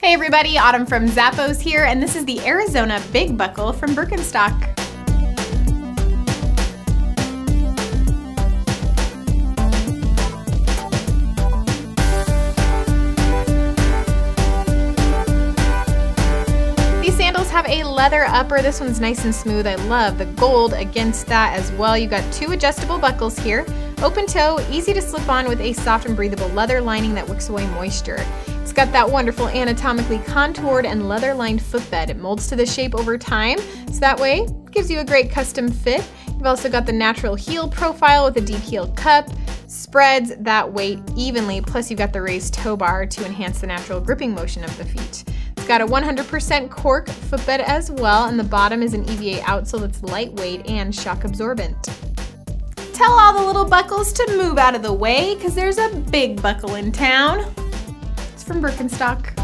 Hey everybody, Autumn from Zappos here, and this is the Arizona Big Buckle from Birkenstock. These sandals have a leather upper. This one's nice and smooth. I love the gold against that as well. You got two adjustable buckles here. Open toe, easy to slip on with a soft and breathable leather lining that wicks away moisture. It's got that wonderful anatomically contoured and leather-lined footbed. It molds to the shape over time, so that way gives you a great custom fit. You've also got the natural heel profile with a deep heel cup, spreads that weight evenly, plus you've got the raised toe bar to enhance the natural gripping motion of the feet. It's got a 100% cork footbed as well, and the bottom is an EVA outsole that's lightweight and shock absorbent. Tell all the little buckles to move out of the way, because there's a big buckle in town It's from Birkenstock.